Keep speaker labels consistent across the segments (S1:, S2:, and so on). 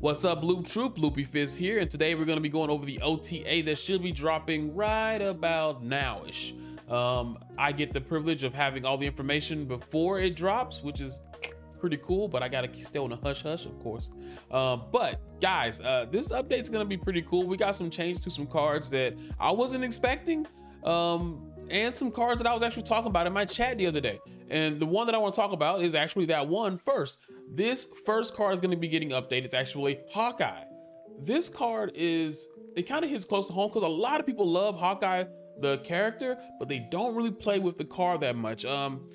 S1: What's up, Loop Troop? LoopyFist here, and today we're going to be going over the OTA that should be dropping right about nowish. Um, I get the privilege of having all the information before it drops, which is pretty cool, but I gotta stay on the hush hush, of course. Um, but guys, uh, this update's gonna be pretty cool. We got some changes to some cards that I wasn't expecting. Um, and some cards that I was actually talking about in my chat the other day. And the one that I want to talk about is actually that one first. This first card is going to be getting updated. It's actually Hawkeye. This card is, it kind of hits close to home because a lot of people love Hawkeye, the character, but they don't really play with the card that much. Um,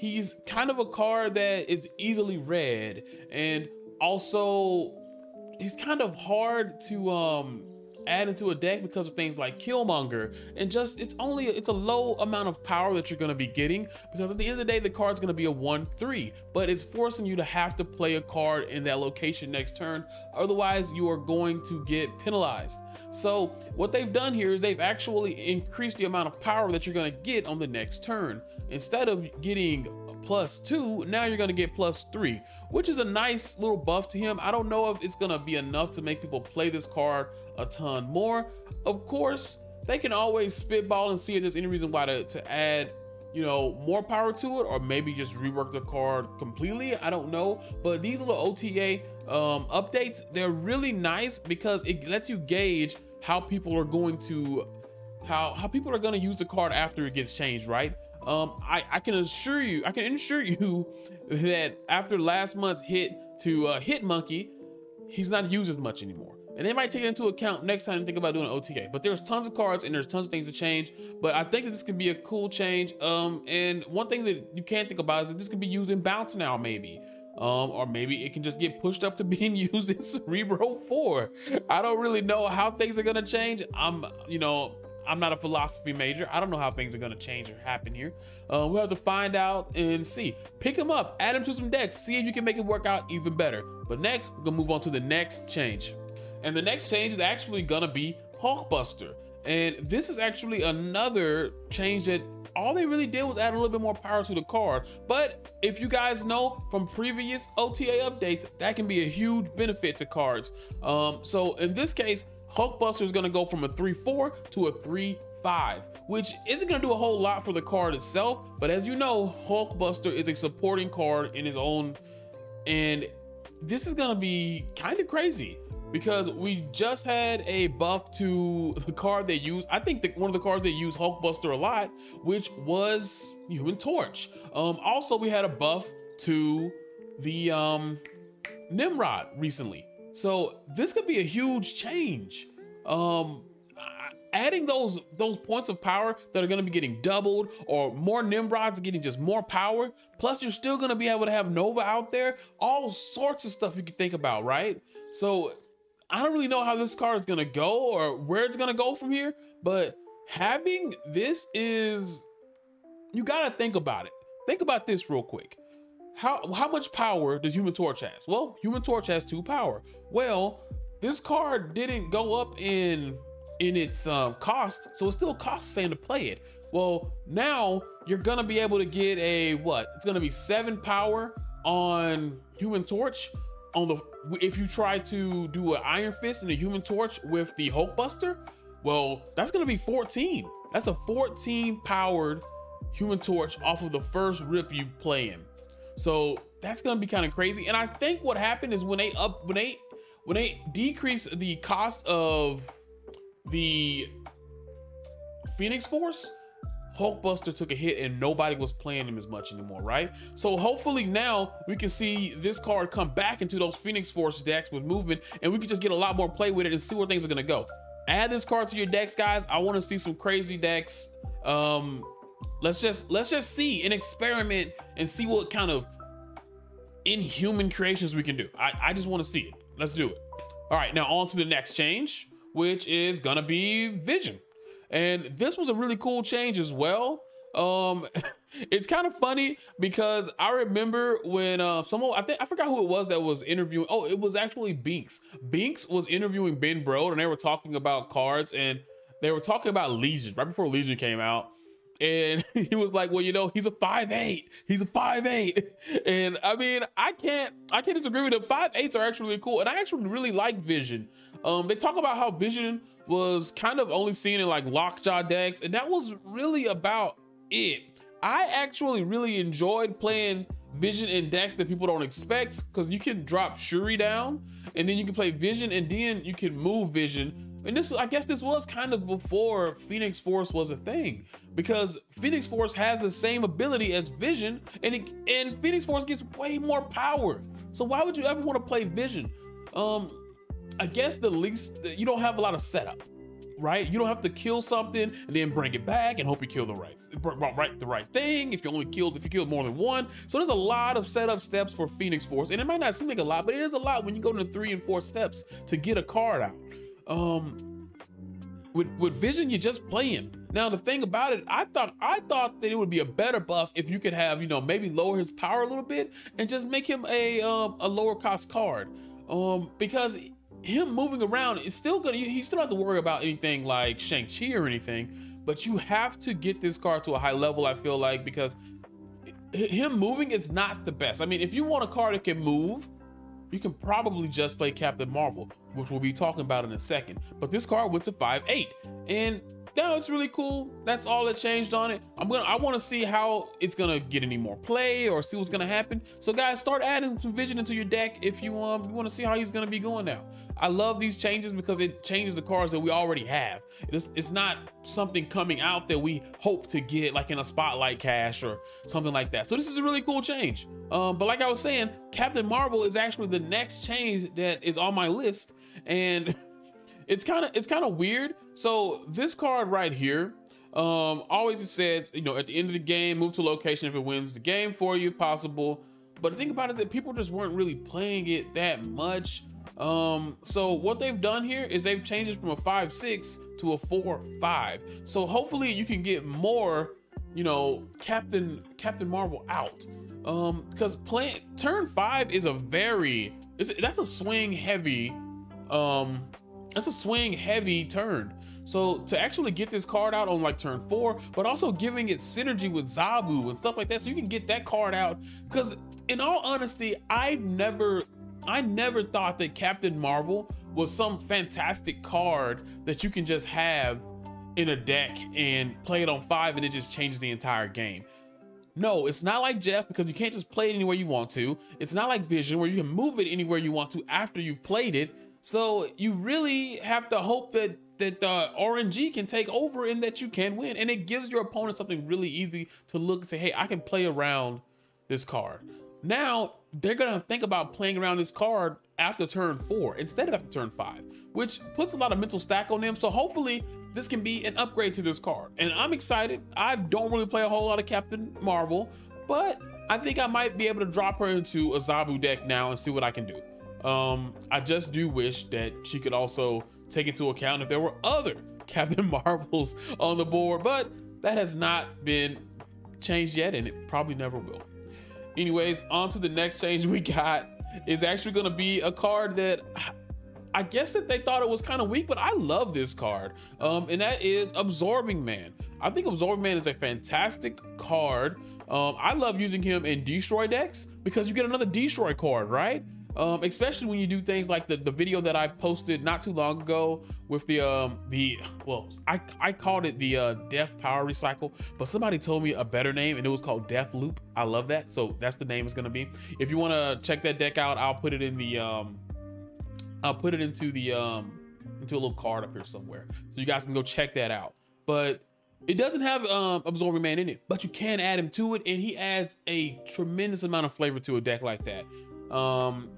S1: he's kind of a card that is easily read and also he's kind of hard to um add into a deck because of things like Killmonger. And just it's only it's a low amount of power that you're going to be getting because at the end of the day the card's going to be a 1-3 but it's forcing you to have to play a card in that location next turn. Otherwise you are going to get penalized. So what they've done here is they've actually increased the amount of power that you're going to get on the next turn. Instead of getting plus two, now you're gonna get plus three, which is a nice little buff to him. I don't know if it's gonna be enough to make people play this card a ton more. Of course, they can always spitball and see if there's any reason why to, to add you know, more power to it, or maybe just rework the card completely. I don't know. But these little OTA um, updates, they're really nice because it lets you gauge how people are going to how how people are going to use the card after it gets changed, right? Um, I, I can assure you, I can ensure you that after last month's hit to uh, Hit Monkey, he's not used as much anymore. And they might take it into account next time and think about doing an OTA. But there's tons of cards and there's tons of things to change. But I think that this could be a cool change. Um, and one thing that you can't think about is that this could be used in Bounce now, maybe. Um, or maybe it can just get pushed up to being used in Cerebro 4. I don't really know how things are gonna change. I'm, you know, I'm not a philosophy major. I don't know how things are going to change or happen here. Uh, we'll have to find out and see. Pick them up, add them to some decks, see if you can make it work out even better. But next, we're going to move on to the next change. And the next change is actually going to be Hulkbuster. And this is actually another change that all they really did was add a little bit more power to the card. But if you guys know from previous OTA updates, that can be a huge benefit to cards. Um, so in this case, Hulkbuster is going to go from a 3-4 to a 3-5, which isn't going to do a whole lot for the card itself. But as you know, Hulkbuster is a supporting card in his own, and this is going to be kind of crazy because we just had a buff to the card they use. I think that one of the cards they use Hulkbuster a lot, which was Human Torch. Um, also, we had a buff to the um, Nimrod recently. So this could be a huge change. Um, adding those those points of power that are going to be getting doubled or more Nimrods getting just more power. Plus, you're still going to be able to have Nova out there. All sorts of stuff you can think about, right? So I don't really know how this card is going to go or where it's going to go from here, but having this is you got to think about it. Think about this real quick. How how much power does Human Torch has? Well, Human Torch has two power. Well, this card didn't go up in in its um, cost, so it still costs the same to play it. Well, now you're gonna be able to get a what? It's gonna be seven power on Human Torch. On the if you try to do an Iron Fist and a Human Torch with the Hulkbuster. well, that's gonna be 14. That's a 14 powered Human Torch off of the first rip you play in. So that's gonna be kind of crazy. And I think what happened is when they up when they when they decrease the cost of the Phoenix Force, Hulkbuster took a hit and nobody was playing him as much anymore, right? So hopefully now we can see this card come back into those Phoenix Force decks with movement and we can just get a lot more play with it and see where things are gonna go. Add this card to your decks, guys. I wanna see some crazy decks. Um, let's just let's just see and experiment and see what kind of inhuman creations we can do. I, I just want to see it. Let's do it. All right, now on to the next change, which is gonna be Vision. And this was a really cool change as well. Um, it's kind of funny because I remember when uh, someone I think I forgot who it was that was interviewing. Oh, it was actually Binks. Binks was interviewing Ben Brode, and they were talking about cards, and they were talking about Legion right before Legion came out and he was like, "Well, you know, he's a five eight. He's a five eight. And I mean, I can't I can't disagree with him. Five eights are actually cool, and I actually really like Vision. Um, they talk about how Vision was kind of only seen in like Lockjaw decks, and that was really about it. I actually really enjoyed playing Vision in decks that people don't expect because you can drop Shuri down, and then you can play Vision, and then you can move Vision and this, I guess this was kind of before Phoenix Force was a thing because Phoenix Force has the same ability as Vision and it, and Phoenix Force gets way more power. So why would you ever want to play Vision? Um, I guess the least, you don't have a lot of setup, right? You don't have to kill something and then bring it back and hope you kill the right, right, the right thing. If you only killed, if you killed more than one. So there's a lot of setup steps for Phoenix Force. And it might not seem like a lot, but it is a lot when you go to three and four steps to get a card out. Um, with with Vision, you just play him. Now the thing about it, I thought I thought that it would be a better buff if you could have you know maybe lower his power a little bit and just make him a um, a lower cost card. Um, because him moving around is still gonna he still don't have to worry about anything like Shang Chi or anything. But you have to get this card to a high level. I feel like because him moving is not the best. I mean, if you want a card that can move you can probably just play Captain Marvel, which we'll be talking about in a second. But this card went to 5-8. And now it's really cool. That's all that changed on it. I'm gonna I want to see how it's gonna get any more play or see what's gonna happen. So guys, start adding some vision into your deck if you um you want to see how he's gonna be going now. I love these changes because it changes the cards that we already have. It's it's not something coming out that we hope to get like in a spotlight cache or something like that. So this is a really cool change. Um, but like I was saying, Captain Marvel is actually the next change that is on my list and. it's kind of it's kind of weird. So this card right here, um, always it says, you know, at the end of the game, move to location if it wins the game for you if possible. But the thing about it that people just weren't really playing it that much. Um, so what they've done here is they've changed it from a 5-6 to a 4-5. So hopefully you can get more, you know, Captain Captain Marvel out. Um, because turn five is a very that's a swing heavy um that's a swing heavy turn. So to actually get this card out on like turn four, but also giving it synergy with Zabu and stuff like that, so you can get that card out. Because in all honesty, I've never, I never thought that Captain Marvel was some fantastic card that you can just have in a deck and play it on five and it just changes the entire game. No, it's not like Jeff because you can't just play it anywhere you want to. It's not like Vision where you can move it anywhere you want to after you've played it. So you really have to hope that that the RNG can take over and that you can win. And it gives your opponent something really easy to look and say, hey, I can play around this card. Now they're gonna think about playing around this card after turn four instead of after turn five, which puts a lot of mental stack on them. So hopefully this can be an upgrade to this card. And I'm excited. I don't really play a whole lot of Captain Marvel, but I think I might be able to drop her into a Zabu deck now and see what I can do. Um, I just do wish that she could also take into account if there were other Captain Marvels on the board, but that has not been changed yet, and it probably never will. Anyways, on to the next change we got is actually going to be a card that I guess that they thought it was kind of weak, but I love this card. Um, and that is Absorbing Man. I think Absorbing Man is a fantastic card. Um, I love using him in Destroy decks because you get another Destroy card, right? Um, especially when you do things like the, the video that I posted not too long ago with the um the well I I called it the uh, Death Power Recycle, but somebody told me a better name and it was called Death Loop. I love that, so that's the name it's gonna be. If you want to check that deck out, I'll put it in the um I'll put it into the um into a little card up here somewhere, so you guys can go check that out. But it doesn't have um, Absorbing Man in it, but you can add him to it, and he adds a tremendous amount of flavor to a deck like that. Um,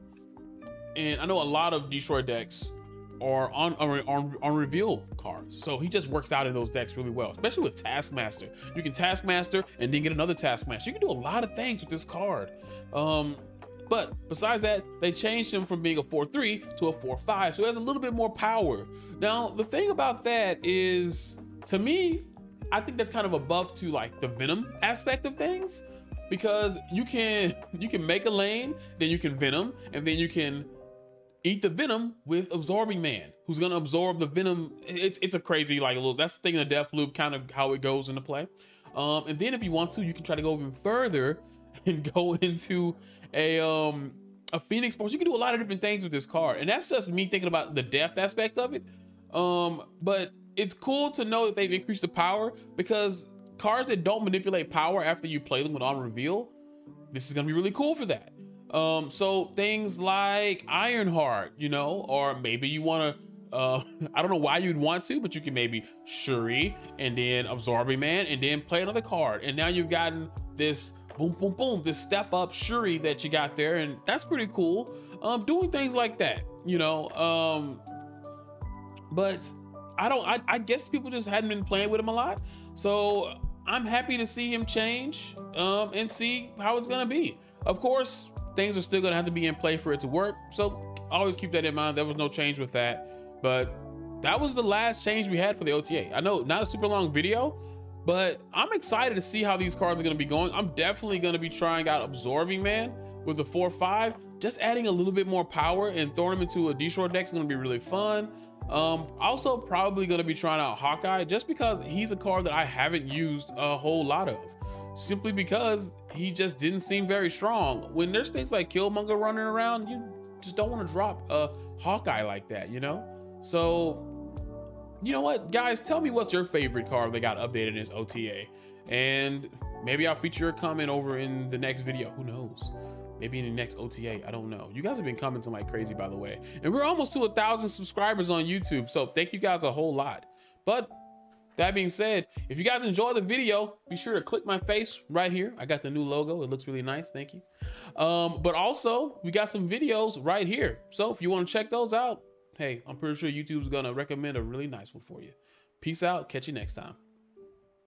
S1: and I know a lot of Destroy decks are on, on on reveal cards. So he just works out in those decks really well, especially with Taskmaster. You can Taskmaster and then get another Taskmaster. You can do a lot of things with this card. Um, but besides that, they changed him from being a 4-3 to a 4-5, so he has a little bit more power. Now, the thing about that is, to me, I think that's kind of a buff to like the Venom aspect of things because you can you can make a lane, then you can Venom, and then you can eat the venom with absorbing man who's gonna absorb the venom it's it's a crazy like a little that's the thing in the death loop kind of how it goes into play Um, and then if you want to, you can try to go even further and go into a um a Phoenix Force. You can do a lot of different things with this card, and that's just me thinking about the death aspect of it. Um, but it's cool to know that they've increased the power because cards that don't manipulate power after you play them with on reveal, this is gonna be really cool for that. Um, so things like Ironheart, you know, or maybe you want to. Uh, I don't know why you'd want to, but you can maybe Shuri and then Absorbing Man and then play another card. And now you've gotten this boom, boom, boom, this step up Shuri that you got there. And that's pretty cool. Um, doing things like that, you know. Um, but I don't, I, I guess people just hadn't been playing with him a lot. So I'm happy to see him change um, and see how it's going to be. Of course, things are still going to have to be in play for it to work. So always keep that in mind. There was no change with that. But that was the last change we had for the OTA. I know not a super long video, but I'm excited to see how these cards are going to be going. I'm definitely going to be trying out Absorbing Man with the 4-5. Just adding a little bit more power and throwing him into a D-Shore deck is going to be really fun. Um, also probably going to be trying out Hawkeye just because he's a card that I haven't used a whole lot of. Simply because he just didn't seem very strong. When there's things like Killmonger running around, you just don't want to drop a Hawkeye like that, you know? So, you know what, guys, tell me what's your favorite card that got updated in this OTA. And maybe I'll feature a comment over in the next video. Who knows? maybe in the next OTA. I don't know. You guys have been commenting like crazy, by the way. And we're almost to a thousand subscribers on YouTube. So thank you guys a whole lot. But that being said, if you guys enjoy the video, be sure to click my face right here. I got the new logo. It looks really nice. Thank you. Um, but also, we got some videos right here. So if you want to check those out, hey, I'm pretty sure YouTube's going to recommend a really nice one for you. Peace out. Catch you next time.